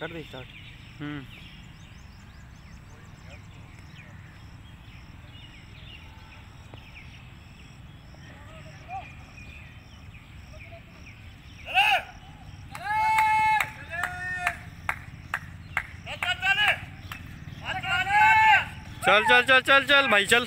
कर they start हम्म। चल चल चल चल चल भाई चल।